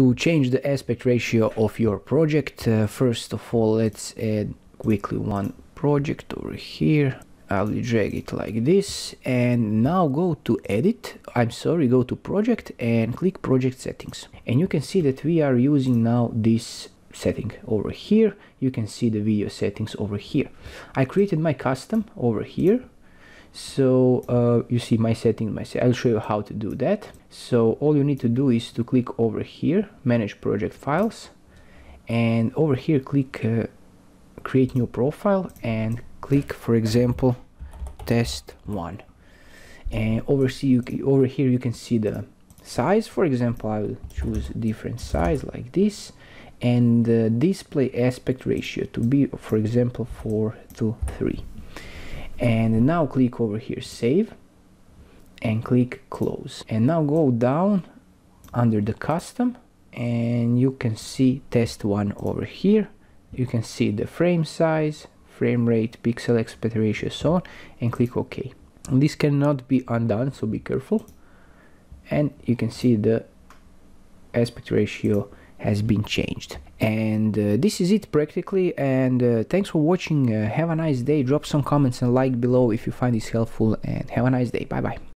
To change the aspect ratio of your project, uh, first of all, let's add quickly one project over here. I'll drag it like this. And now go to edit. I'm sorry go to project and click project settings. And you can see that we are using now this setting over here. You can see the video settings over here. I created my custom over here so uh, you see my setting my I'll show you how to do that. So all you need to do is to click over here manage project files and over here click uh, create new profile and click for example test one. And over, see you, over here you can see the size. For example I will choose different size like this and the display aspect ratio to be for example 4 to 3 and now click over here save and click close. And now go down under the custom and you can see test one over here. You can see the frame size frame rate pixel aspect ratio so on and click ok. This cannot be undone so be careful. And you can see the aspect ratio has been changed. And uh, this is it practically and uh, thanks for watching uh, have a nice day. Drop some comments and like below if you find this helpful and have a nice day. Bye bye